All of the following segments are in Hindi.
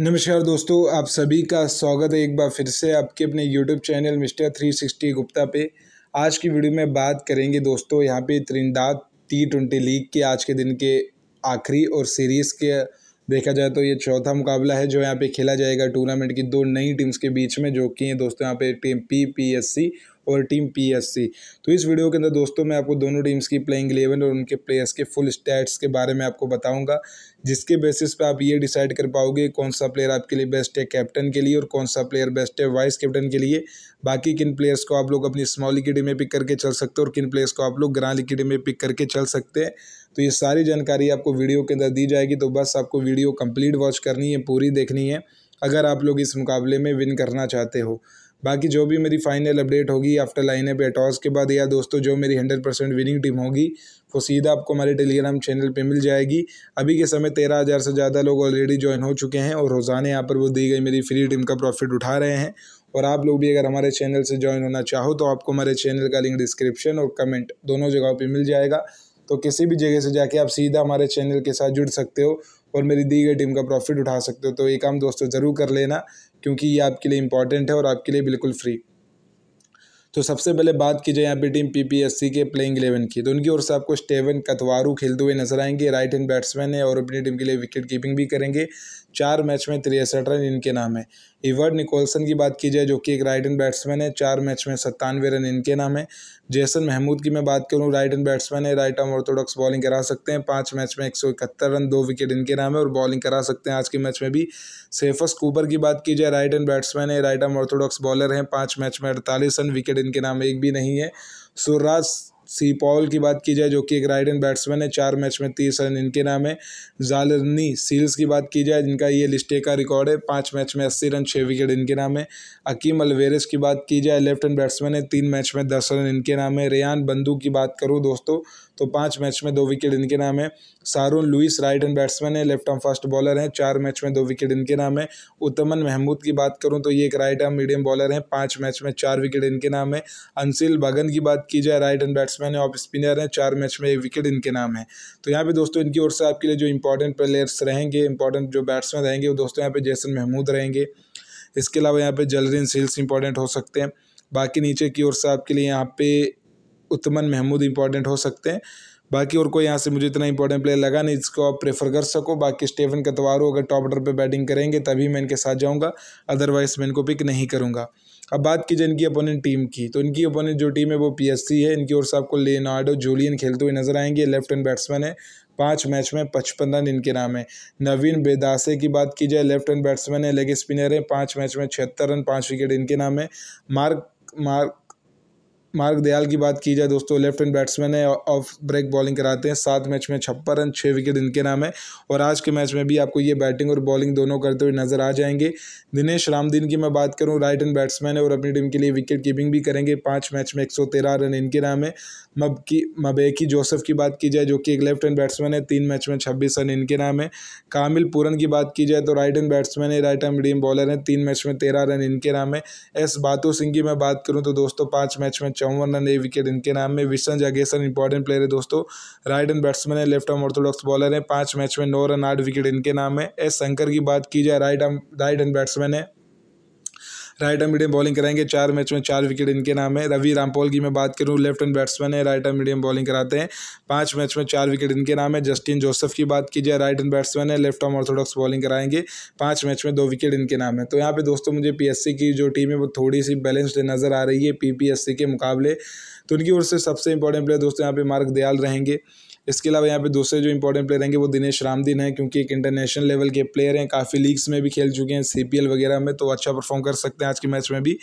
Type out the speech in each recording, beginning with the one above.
नमस्कार दोस्तों, आप सभी का स्वागत है एक बार फिर से आपके अपने YouTube channel Mister three sixty Gupta पे। आज की वीडियो में बात करेंगे दोस्तों, यहाँ पे त्रिंदाद टी ट्वेंटी लीग के आज के दिन के आखिरी और सीरीज़ के देखा जाए तो ये चौथा मुकाबला है जो यहाँ पे खेला जाएगा टूर्नामेंट की दो नई टीम्स के बीच में, जो कि हैं दोस्तों यहाँ पे team P P S C और टीम पीएससी तो इस वीडियो के अंदर दोस्तों मैं आपको दोनों टीम्स की प्लेइंग इलेवन और उनके प्लेयर्स के फुल स्टैट्स के बारे में आपको बताऊँगा, जिसके बेसिस पे आप ये डिसाइड कर पाओगे कौन सा प्लेयर आपके लिए बेस्ट है कैप्टन के लिए और कौन सा प्लेयर बेस्ट है वाइस कैप्टन के लिए। बाकी किन प्लेयर्स को आप लोग अपनी स्मॉल टीम में पिक करके चल सकते हो और किन प्लेयर्स को आप लोग ग्रांड टीम में पिक करके चल सकते हैं। तो ये सारी जानकारी आपको वीडियो के अंदर दी जाएगी तो बस आपको वीडियो कंप्लीट वॉच करनी है, पूरी देखनी है, अगर आप लोग इस मुकाबले में विन करना चाहते हो। बाकी जो भी मेरी फाइनल अपडेट होगी आफ्टर लाइन पे टॉस के बाद या दोस्तों, जो मेरी हंड्रेड परसेंट विनिंग टीम होगी, वो सीधा आपको हमारे टेलीग्राम चैनल पे मिल जाएगी। अभी के समय तेरह हज़ार से ज़्यादा लोग ऑलरेडी ज्वाइन हो चुके हैं, और रोज़ाना यहाँ पर वो दी गई मेरी फ्री टीम का प्रॉफिट उठा रहे हैं। और आप लोग भी अगर हमारे चैनल से ज्वाइन होना चाहो तो आपको हमारे चैनल का लिंक डिस्क्रिप्शन और कमेंट दोनों जगहों पर मिल जाएगा। तो किसी भी जगह से जाके आप सीधा हमारे चैनल के साथ जुड़ सकते हो और मेरी दी गई टीम का प्रॉफिट उठा सकते हो। तो ये काम दोस्तों, ज़रूर कर लेना, क्योंकि ये आपके लिए इंपॉर्टेंट है और आपके लिए बिल्कुल फ्री तो सबसे पहले बात की जाए यहाँ पे टीम पीपीएससी के प्लेइंग इलेवन की। तो उनकी ओर से आपको स्टेवन कतवारू खेलते हुए नज़र आएँगे। राइट हैंड बैट्समैन है और अपनी टीम के लिए विकेट कीपिंग भी करेंगे। चार मैच में तिरसठ रन इनके नाम है। इवर्ड निकोलसन की बात की जाए जो कि एक राइट एंड बैट्समैन है, चार मैच में सत्तानवे रन इनके नाम है। जैसन महमूद की मैं बात करूँ राइट एंड बैट्समैन है राइट आर्म ऑर्थोडॉक्स बॉलिंग करा सकते हैं। पाँच मैच में एक सौ इकहत्तर रन, दो विकेट इनके नाम है और बॉलिंग करा सकते हैं। आज के मैच में भी सेफस कूपर की बात की जाए राइट एंड बैट्समैन है राइट आर्म ऑर्थोडॉक्स बॉलर हैं। पाँच मैच में अड़तालीस रन विकेट इनके नाम एक भी नहीं है। सुरराज सी पॉल की बात की जाए, जो कि एक राइट एंड बैट्समैन है, चार मैच में तीस रन इनके नाम है। जालरनी सील्स की बात की जाए, जिनका ये लिस्टे का रिकॉर्ड है, पाँच मैच में अस्सी रन छः विकेट इनके नाम है। अकीम अलवेरस की बात की जाए, लेफ़्ट एंड बैट्समैन है, तीन मैच में दस रन इनके नाम है। रेयान बंदू की बात करूँ दोस्तों तो पाँच मैच में दो विकेट इनके नाम है। सारून लुइस राइट हैंड बैट्समैन है, लेफ़्ट आर्म फास्ट बॉलर हैं। चार मैच में दो विकेट इनके नाम है। उत्तमन महमूद की बात करूँ तो ये एक राइट आर्म मीडियम बॉलर हैं। पाँच मैच में चार विकेट इनके नाम है। अंसिल भगन की बात की जाए राइट हैंड बैट्समैन है ऑफ़ स्पिनर हैं। चार मैच में एक विकेट इनके नाम है। तो यहाँ पे दोस्तों इनकी ओर से आपके लिए जो इंपॉर्टेंट प्लेयर्स रहेंगे इंपॉर्टेंट जो बैट्समैन रहेंगे, वो दोस्तों यहाँ पे जैसन महमूद रहेंगे। इसके अलावा यहाँ पे जलरिन सील्स इंपॉर्टेंट हो सकते हैं। बाकी नीचे की ओर से आपके लिए यहाँ पे उत्तमन महमूद इंपॉर्टेंट हो सकते हैं। बाकी और कोई यहाँ से मुझे इतना इंपॉर्टेंट प्लेयर लगा नहीं जिसको आप प्रेफर कर सको। बाकी स्टेफन कतवारो अगर टॉप ऑर्डर पर बैटिंग करेंगे, तभी मैं इनके साथ जाऊँगा। अदरवाइज़ मैं इनको पिक नहीं करूँगा। अब बात की जाए इनकी अपोनेंट टीम की तो इनकी अपोनेंट जो टीम है वो पीएससी है। इनकी ओर से आपको लेनार्डो जूलियन खेलते हुए नज़र आएँगे। लेफ़्ट हैंड बैट्समैन है। पाँच मैच में पचपन रन इनके नाम है। नवीन बेदासे की बात की जाए लेफ़्ट हैंड बैट्समैन है लेग स्पिनर है। पाँच मैच में छिहत्तर रन, पाँच विकेट इनके नाम है। मार्क मार्क मार्क दयाल की बात की जाए, दोस्तों लेफ़्ट हैंड बैट्समैन है ऑफ़ ब्रेक बॉलिंग कराते हैं। सात मैच में छप्पन रन छः विकेट इनके नाम है। और आज के मैच में भी आपको ये बैटिंग और बॉलिंग दोनों करते हुए नज़र आ जाएँगे। दिनेश रामदीन की मैं बात करूँ राइट हैंड बैट्समैन है और अपनी टीम के लिए विकेट कीपिंग भी करेंगे। पाँच मैच में एक सौ तेरह रन इनके नाम है। मबकी, मबेकी जोसेफ की बात की जाए, जो कि एक लेफ़्ट हैंड बैट्समैन है, तीन मैच में छब्बीस रन इनके नाम है। कामिल पूरन की बात की जाए तो राइट हैंड बैट्समैन है राइट हैंड मीडियम बॉलर है, तीन मैच में तेरह रन इनके नाम है। एस बातू सिंह की मैं बात करूँ तो दोस्तों, पाँच मैच में चौवन रन एक विकेट इनके नाम में विशन जागेसन इंपॉर्टेंट प्लेयर है दोस्तों। राइट एंड बैट्समैन है लेफ़्ट आर्म ऑर्थोडॉक्स बॉलर है। पाँच मैच में नौ रन, आठ विकेट इनके नाम है। एस शंकर की बात की जाए right arm right hand batsman है। राइट आर्म मीडियम बॉलिंग कराएँगे। चार मैच में चार विकेट इनके नाम है। रवि रामपोल की मैं बात करूँ, लेफ़्ट हैंड बैट्समैन है, राइट आर्म मीडियम बॉलिंग कराते हैं। पाँच मैच में चार विकेट इनके नाम है। जस्टिन जोसेफ की बात की जाए, राइट हैंड बैट्समैन है, लेफ़्ट आर्म ऑर्थोडॉक्स बॉलिंग कराएँगे। पाँच मैच में दो विकेट इनके नाम है। तो यहाँ पे दोस्तों मुझे पीएससी की जो टीम है, वो थोड़ी सी बैलेंस्ड नज़र आ रही है पीपीएससी के मुकाबले। तो उनकी ओर से सबसे इंपॉर्टेंट प्लेयर दोस्तों यहाँ पे मार्क दयाल रहेंगे। इसके अलावा यहाँ पे दूसरे जो इंपॉर्टेंट प्लेयर रहेंगे वो दिनेश रामदीन है, क्योंकि एक इंटरनेशनल लेवल के प्लेयर हैं, काफ़ी लीग्स में भी खेल चुके हैं सी वगैरह में तो अच्छा परफॉर्म कर सकते हैं आज के मैच में भी।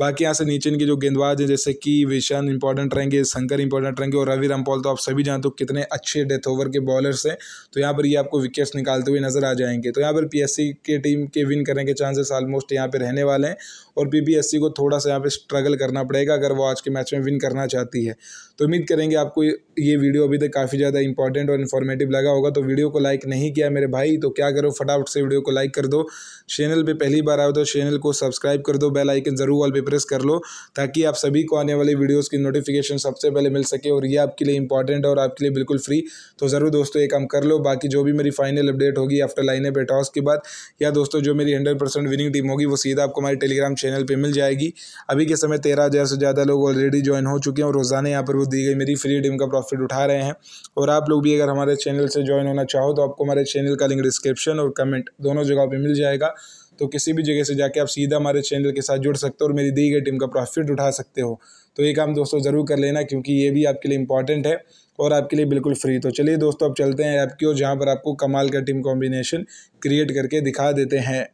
बाकी यहाँ से नीचे इनके जो गेंदबाज हैं, जैसे कि विशान इंपॉर्टेंट रहेंगे, शंकर इंपॉर्टेंट रहेंगे और रवि रामपॉल तो आप सभी जानते हो कितने अच्छे डेथ ओवर के बॉलर्स हैं। तो यहाँ पर ये आपको विकेट्स निकालते हुए नज़र आ जाएँगे। तो यहाँ पर पीएससी के टीम के विन करने के चांसेस ऑलमोस्ट यहाँ पर रहने वाले हैं और पी को थोड़ा सा यहाँ पे स्ट्रगल करना पड़ेगा अगर वो आज के मैच में विन करना चाहती है। तो उम्मीद करेंगे आपको ये वीडियो अभी तक काफ़ी ज़्यादा इंपॉर्टेंट और इन्फॉर्मेटिव लगा होगा तो वीडियो को लाइक नहीं किया मेरे भाई तो क्या करो, फटाफट से वीडियो को लाइक कर दो। चैनल पे पहली बार आओ तो चैनल को सब्सक्राइब कर दो बेल आइकन ज़रूर ऑल पे प्रेस कर लो, ताकि आप सभी को आने वाले वीडियोज़ की नोटिफिकेशन सबसे पहले मिल सके और ये आपके लिए इंपॉर्टेंट और आपके लिए बिल्कुल फ्री तो ज़रूर दोस्तों ये काम कर लो, बाकी जो भी मेरी फाइनल अपडेट होगी आफ्टर लाइन पे टॉस के बाद, या दोस्तों जो मेरी हंड्रेड परसेंट विनिंग टीम होगी, वो सीधा आपको हमारे टेलीग्राम चैनल पर मिल जाएगी। अभी के समय तेरह हज़ार से ज़्यादा लोग ऑलरेडी ज्वाइन हो चुके हैं और रोज़ाना यहाँ पर वो दी गई मेरी फ्री टीम का प्रॉफिट उठा रहे हैं। और आप लोग भी अगर हमारे चैनल से ज्वाइन होना चाहो तो आपको हमारे चैनल का लिंक डिस्क्रिप्शन और कमेंट दोनों जगह पर मिल जाएगा। तो किसी भी जगह से जाके आप सीधा हमारे चैनल के साथ जुड़ सकते हो और मेरी दी गई टीम का प्रॉफिट उठा सकते हो। तो ये काम दोस्तों ज़रूर कर लेना क्योंकि ये भी आपके लिए इंपॉर्टेंट है और आपके लिए बिल्कुल फ्री तो चलिए दोस्तों अब चलते हैं ऐप की ओर, जहाँ पर आपको कमाल का टीम कॉम्बिनेशन क्रिएट करके दिखा देते हैं।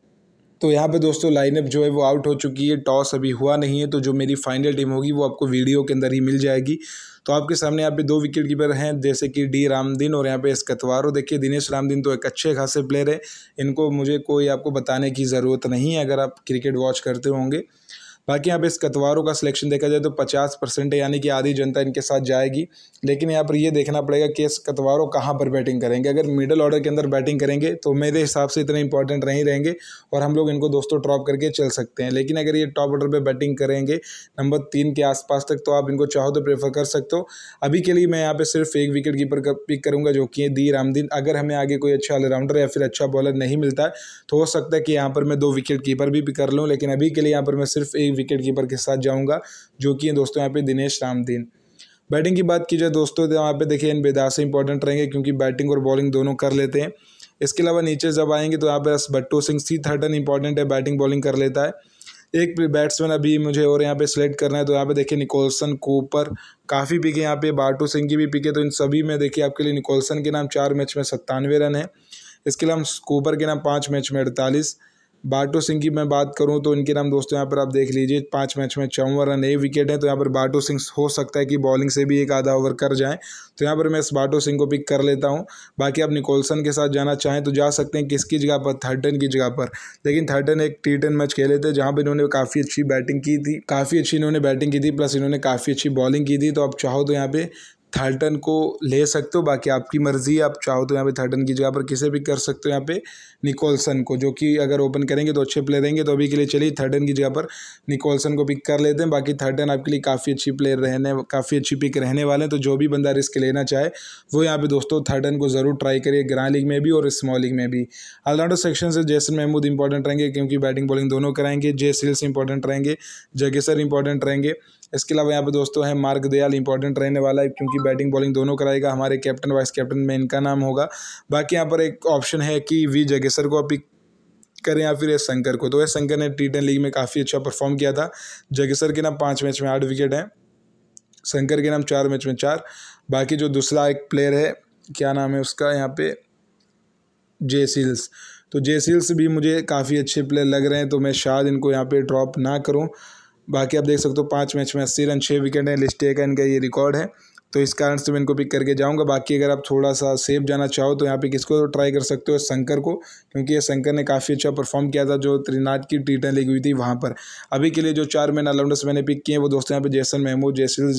तो यहाँ पे दोस्तों लाइनअप जो है वो आउट हो चुकी है टॉस अभी हुआ नहीं है तो जो मेरी फाइनल टीम होगी वो आपको वीडियो के अंदर ही मिल जाएगी। तो आपके सामने यहाँ पे दो विकेट कीपर हैं, जैसे कि डी रामदीन और यहाँ पे स्कतवारो देखिए दिनेश रामदीन तो एक अच्छे खासे प्लेयर है, इनको मुझे कोई आपको बताने की ज़रूरत नहीं है, अगर आप क्रिकेट वॉच करते होंगे। बाकी यहाँ पे इस कतवारों का सिलेक्शन देखा जाए तो पचास परसेंट है, यानी कि आधी जनता इनके साथ जाएगी। लेकिन यहाँ पर ये देखना पड़ेगा कि इस कतवारों कहाँ पर बैटिंग करेंगे। अगर मिडल ऑर्डर के अंदर बैटिंग करेंगे तो मेरे हिसाब से इतने इंपॉर्टेंट नहीं रहेंगे और हम लोग इनको दोस्तों ड्रॉप करके चल सकते हैं। लेकिन अगर ये टॉप ऑर्डर पर बैटिंग करेंगे नंबर तीन के आसपास तक तो आप इनको चाहो तो प्रेफर कर सकते हो। अभी के लिए मैं यहाँ पर सिर्फ़ एक विकेट कीपर का पिक करूँगा, जो कि दी रामदीन। अगर हमें आगे कोई अच्छा ऑलराउंडर या फिर अच्छा बॉलर नहीं मिलता है तो हो सकता है कि यहाँ पर मैं दो विकेट कीपर भी पिक कर लूँ। लेकिन अभी के लिए यहाँ पर मैं सिर्फ़ एक विकेट कीपर के साथ जाऊँगा, जो कि दोस्तों यहाँ पे दिनेश रामदीन। बैटिंग की बात की जाए दोस्तों तो यहाँ पे देखिए इन बेदार से इंपॉर्टेंट रहेंगे, क्योंकि बैटिंग और बॉलिंग दोनों कर लेते हैं। इसके अलावा नीचे जब आएँगे तो यहाँ पे बट्टू सिंह सी थर्टन इंपॉर्टेंट है बैटिंग बॉलिंग कर लेता है। एक बैट्समैन अभी मुझे और यहाँ पे सिलेक्ट करना है तो यहाँ पे देखिए निकोलसन कूपर काफ़ी पिके यहाँ पे। बाटू सिंह की भी पिके तो इन सभी में देखिए आपके लिए निकोलसन के नाम चार मैच में सत्तानवे रन है। इसके अलावा कूपर के नाम पाँच मैच में अड़तालीस। बाटो सिंह की मैं बात करूँ तो इनके नाम दोस्तों यहाँ पर आप देख लीजिए, पाँच मैच में चौवन रन एक विकेट है तो यहाँ पर बाटो सिंह हो सकता है कि बॉलिंग से भी एक आधा ओवर कर जाएँ। तो यहाँ पर मैं इस बाटो सिंह को पिक कर लेता हूँ। बाकी आप निकोलसन के साथ जाना चाहें तो जा सकते हैं, किसकी जगह पर? थर्टन की जगह पर। लेकिन थर्टन एक टी मैच खेले थे, जहाँ पर इन्होंने काफ़ी अच्छी बैटिंग की थी, काफ़ी अच्छी इन्होंने बैटिंग की थी, प्लस इन्होंने काफ़ी अच्छी बॉलिंग की थी। तो आप चाहो तो यहाँ पे थर्टन को ले सकते हो, बाकी आपकी मर्ज़ी आप चाहो तो यहाँ पे थर्टन की जगह पर किसे भी कर सकते हो यहाँ पे। निकोलसन को, जो कि अगर ओपन करेंगे तो अच्छे प्लेयर रहेंगे तो अभी के लिए चलिए थर्टन की जगह पर निकोलसन को पिक कर लेते हैं। बाकी थर्टन आपके लिए काफ़ी अच्छी प्लेयर रहने, काफ़ी अच्छी पिक रहने वाले हैं तो जो भी बंदा रिस्क लेना चाहे, वो यहाँ पर दोस्तों थर्टन को ज़रूर ट्राई करिए ग्रांड लीग में भी और स्मॉल लीग में भी। ऑलराउंडर सेक्शन से जैसन महमूद इंपॉर्टेंट रहेंगे, क्योंकि बैटिंग बॉलिंग दोनों कराएँगे जे सिल्स इंपॉर्टेंट रहेंगे जगेसर इंपॉर्टेंट रहेंगे। इसके अलावा यहाँ पे दोस्तों है मार्ग दयाल इंपॉर्टेंट रहने वाला है, क्योंकि बैटिंग बॉलिंग दोनों कराएगा, हमारे कैप्टन वाइस कैप्टन में इनका नाम होगा। बाकी यहाँ पर एक ऑप्शन है कि वी जगेसर को पिक करें या फिर एस शंकर को। तो एस शंकर ने टी टेन लीग में काफ़ी अच्छा परफॉर्म किया था। जगेसर के नाम पाँच मैच में आठ विकेट हैं। शंकर के नाम चार मैच में चार। बाकी जो दूसरा एक प्लेयर है, क्या नाम है उसका यहाँ पे? जे सील्स तो जे सील्स भी मुझे काफ़ी अच्छे प्लेयर लग रहे हैं तो मैं शायद इनको यहाँ पे ड्रॉप ना करूँ। बाकी आप देख सकते हो, पाँच मैच में अस्सी रन छः विकेट हैं। लिस्ट का इनका ये रिकॉर्ड है। तो इस कारण से मैं इनको पिक करके जाऊँगा। बाकी अगर आप थोड़ा सा सेफ़ जाना चाहो तो यहाँ पे किसको ट्राई कर सकते हो? शंकर को, क्योंकि ये शंकर ने काफ़ी अच्छा परफॉर्म किया था, जो त्रिनाथ की टी टेन लगी हुई थी वहाँ पर। अभी के लिए जो चार मैन ऑलराउंडर्स मैंने पिक किए हैं, वो दोस्तों यहाँ पे जैसन महमूद जैसल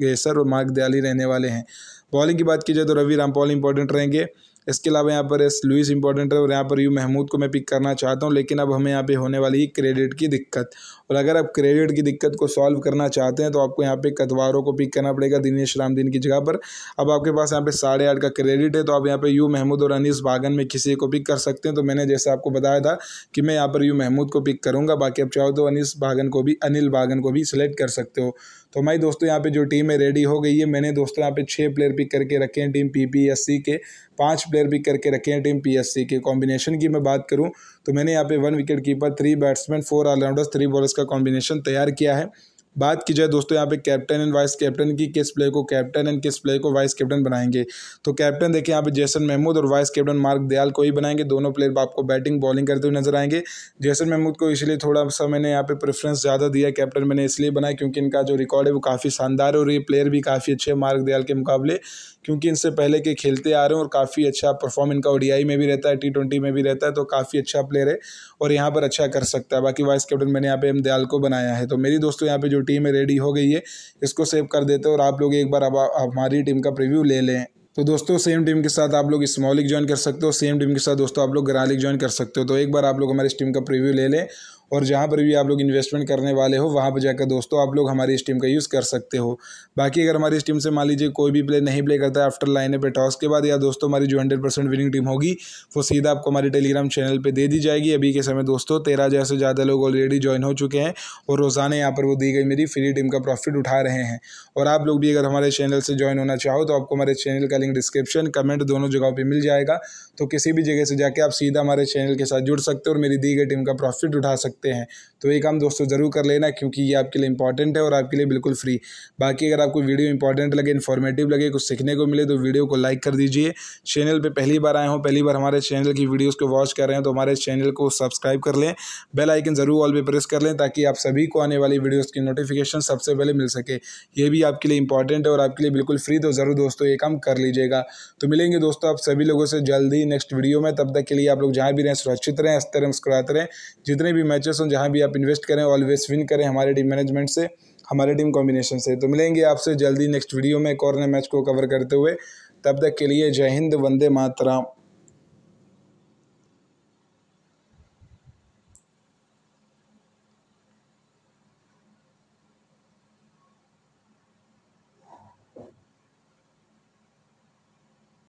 जैसर और मार्ग दयाली रहने वाले हैं। बॉलिंग की बात की जाए तो रवि रामपॉल इंपॉर्टेंट रहेंगे। इसके अलावा यहाँ पर एस लुइस इंपॉर्टेंट है और यहाँ पर यू महमूद को मैं पिक करना चाहता हूँ, लेकिन अब हमें यहाँ पे होने वाली है क्रेडिट की दिक्कत। और अगर आप क्रेडिट की दिक्कत को सॉल्व करना चाहते हैं तो आपको यहाँ पे कतवारों को पिक करना पड़ेगा दिनेश रामदीन की जगह पर। अब आपके पास यहाँ पे साढ़े आठ का क्रेडिट है तो आप यहाँ पे यू महमूद और अनिस बागन में किसी को पिक कर सकते हैं। तो मैंने जैसे आपको बताया था कि मैं यहाँ पर यू महमूद को पिक करूँगा, बाकी आप चाहो तो अनिस बागन को भी, अनिल बागन को भी सिलेक्ट कर सकते हो। तो हमारी दोस्तों यहाँ पे जो टीम है रेडी हो गई है। मैंने दोस्तों यहाँ पे छः प्लेयर पिक करके रखे हैं टीम पीपीएससी के। पाँच प्लेयर पिक करके रखे हैं टीम पीएससी के। कॉम्बिनेशन की मैं बात करूँ तो मैंने यहाँ पे one wicket keeper three batsman four allrounders three bowlers का कॉम्बिनेशन तैयार किया है। बात की जाए दोस्तों, यहाँ पे कैप्टन एंड वाइस कैप्टन की किस प्लेयर को कैप्टन एंड किस प्लेयर को वाइस कैप्टन बनाएँगे। तो कैप्टन देखिए, यहाँ पे जैसन महमूद और वाइस कैप्टन मार्क दयाल को ही बनाएँगे। दोनों प्लेयर आपको बैटिंग बॉलिंग करते हुए नज़र आएँगे। जैसन महमूद को इसलिए थोड़ा सा मैंने यहाँ पे प्रेफरेंस ज़्यादा दिया कैप्टन मैंने इसलिए बनाया क्योंकि इनका जो रिकॉर्ड है वो काफ़ी शानदार है और ये प्लेयर भी काफ़ी अच्छे मार्क दयाल के मुकाबले। क्योंकि इनसे पहले के खेलते आ रहे हैं और काफ़ी अच्छा परफॉर्म इनका ओडीआई में भी रहता है टी ट्वेंटी में भी रहता है तो काफ़ी अच्छा प्लेयर है और यहाँ पर अच्छा कर सकता है। बाकी वाइस कैप्टन मैंने यहाँ पे एम दयाल को बनाया है। तो मेरी दोस्तों, यहाँ पे जो टीम है रेडी हो गई है, इसको सेव कर देते हैं और आप लोग एक बार अब हमारी टीम का प्रिव्यू ले लें। तो दोस्तों सेम टीम के साथ आप लोग स्मॉलिक ज्वाइन कर सकते हो सेम टीम के साथ दोस्तों, आप लोग ग्रालिक ज्वाइन कर सकते हो। तो एक बार आप लोग हमारी इस टीम का प्रिव्यू ले लें और जहाँ पर भी आप लोग इन्वेस्टमेंट करने वाले हो, वहाँ पर जाकर दोस्तों आप लोग हमारी इस टीम का यूज़ कर सकते हो। बाकी अगर हमारी इस टीम से मान लीजिए कोई भी प्लेयर नहीं प्ले करता आफ्टर लाइन पे टॉस के बाद या दोस्तों हमारी जो हंड्रेड परसेंट विनिंग टीम होगी, वो सीधा आपको हमारे टेलीग्राम चैनल पर दे दी जाएगी। अभी के समय दोस्तों तेरह हज़ार से ज़्यादा लोग ऑलरेडी ज्वाइन हो चुके हैं और रोज़ाना यहाँ पर वो दी गई मेरी फ्री टीम का प्रॉफिट उठा रहे हैं। और आप लोग भी अगर हमारे चैनल से ज्वाइन होना चाहो तो आपको हमारे चैनल का लिंक डिस्क्रिप्शन कमेंट दोनों जगहों पर मिल जाएगा। तो किसी भी जगह से जाके आप सीधा हमारे चैनल के साथ जुड़ सकते हो और मेरी दी गई टीम का प्रॉफिट उठा सकते हैं। तो ये काम दोस्तों ज़रूर कर लेना क्योंकि ये आपके लिए इंपॉर्टेंट है और आपके लिए बिल्कुल फ्री बाकी अगर आपको वीडियो इंपॉर्टेंट लगे इन्फॉर्मेटिव लगे, कुछ सीखने को मिले तो वीडियो को लाइक कर दीजिए। चैनल पर पहली बार आए हों, पहली बार हमारे चैनल की वीडियोज़ को वॉच कर रहे हैं तो हमारे चैनल को सब्सक्राइब कर लें। बेल आइकन ज़रूर ऑल पे प्रेस कर लें ताकि आप सभी को आने वाली वीडियोज़ की नोटिफिकेशन सबसे पहले मिल सके। ये भी आपके लिए इंपॉर्टेंट है और आपके लिए बिल्कुल फ्री तो ज़रूर दोस्तों ये काम कर लीजिएगा। तो मिलेंगे दोस्तों आप सभी लोगों से जल्दी नेक्स्ट वीडियो में। तब तक के लिए आप लोग जहाँ भी रहें, सुरक्षित रहें, हँसते रहें, मुस्कुराते रहें। जितने भी मैचेस हों, जहाँ भी आप इन्वेस्ट करें ऑलवेज विन करें हमारे टीम मैनेजमेंट से, हमारे टीम कॉम्बिनेशन से। तो मिलेंगे आपसे जल्दी नेक्स्ट वीडियो में एक और नए मैच को कवर करते हुए। तब तक के लिए जय हिंद, वंदे मातरम।